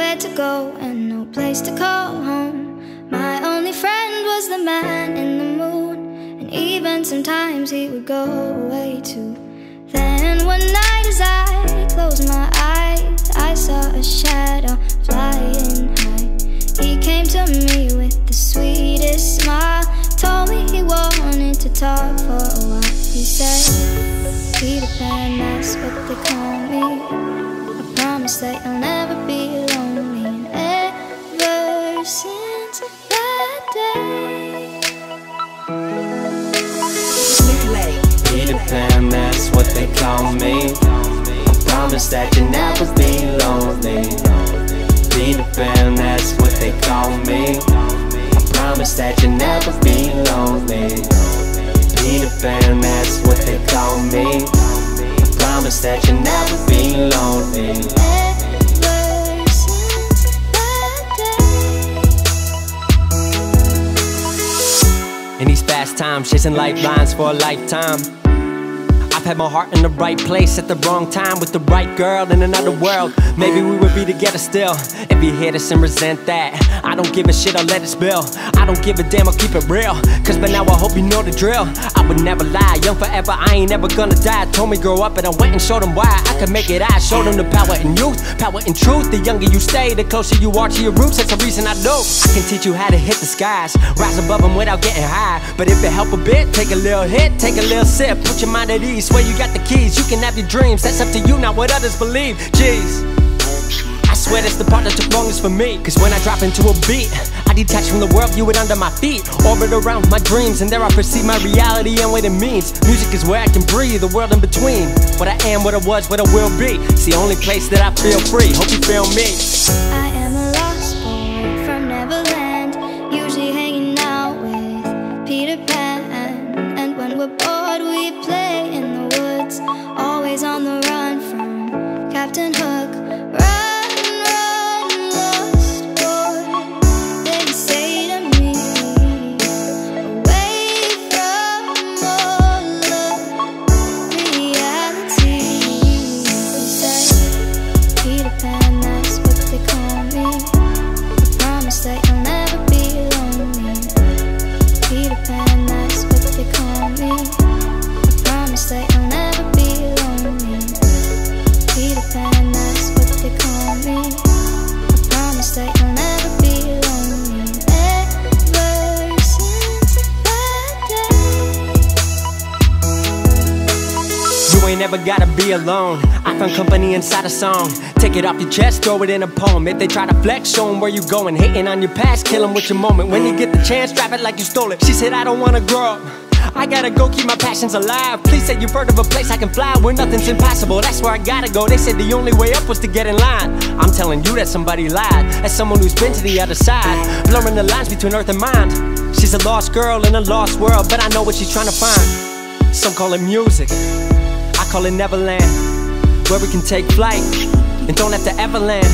to go and no place to call home. My only friend was the man in the moon, and even sometimes he would go away too. Then one night, as I closed my eyes, I saw a shadow flying high. He came to me with the sweetest smile, told me he wanted to talk for a while. He said, Peter Pan, that's what they call me. I promise that you'll never promise that you'll never be lonely. Peter Pan, that's what they call me. I promise that you'll never be lonely. Peter Pan, that's what they call me. I promise that you'll never be lonely. In these fast times, chasing lifelines for a lifetime. I've had my heart in the right place at the wrong time with the right girl in another world. Maybe we would be together still. If you hear us and resent that, I don't give a shit, I'll let it spill. I don't give a damn, I'll keep it real. Cause by now I hope you know the drill. I would never lie, young forever, I ain't ever gonna die. Told me grow up and I went and showed them why I could make it. I showed them the power in youth, power in truth. The younger you stay, the closer you are to your roots. That's the reason I know. I can teach you how to hit the skies, rise above them without getting high. But if it help a bit, take a little hit, take a little sip, put your mind at ease. Swear you got the keys, you can have your dreams. That's up to you, not what others believe. Jeez. I swear that's the part that took longest for me. Cause when I drop into a beat, I detach from the world, view it under my feet. Orbit around my dreams, and there I perceive my reality and what it means. Music is where I can breathe, the world in between. What I am, what I was, what I will be. It's the only place that I feel free. Hope you feel me. I am a lost boy from Neverland, usually hanging out with Peter Pan. And when we're ain't never gotta be alone. I found company inside a song. Take it off your chest, throw it in a poem. If they try to flex, show 'em where you going. Hating on your past, kill 'em with your moment. When you get the chance, drop it like you stole it. She said, I don't wanna grow up. I gotta go keep my passions alive. Please say you've heard of a place I can fly where nothing's impossible. That's where I gotta go. They said the only way up was to get in line. I'm telling you that somebody lied. As someone who's been to the other side, blurring the lines between earth and mind. She's a lost girl in a lost world, but I know what she's trying to find. Some call it music. Call it Neverland, where we can take flight and don't have to ever land.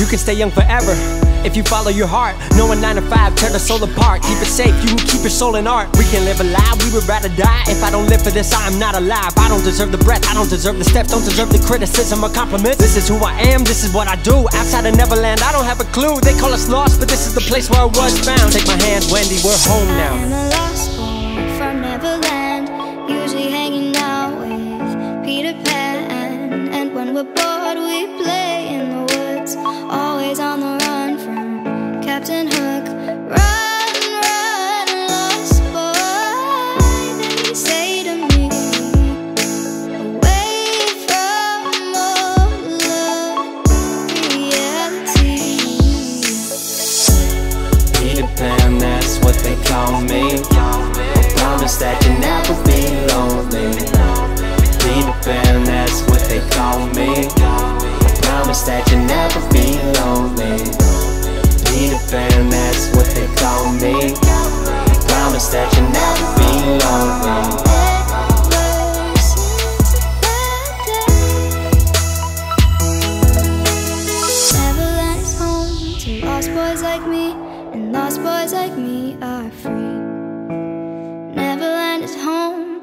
You can stay young forever if you follow your heart. No one nine to five tear the soul apart. Keep it safe, you can keep your soul in art. We can live a alive, we would rather die. If I don't live for this, I am not alive. I don't deserve the breath, I don't deserve the steps, don't deserve the criticism or compliments. This is who I am, this is what I do. Outside of Neverland, I don't have a clue. They call us lost, but this is the place where I was found. Take my hand, Wendy, we're home now. Me. I promise that you'll never be lonely. Peter Pan, that's what they call me. I promise that you'll never be lonely. Peter Pan, that's what they call me. I promise that you'll never be lonely.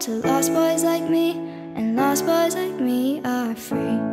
To lost boys like me, and lost boys like me are free.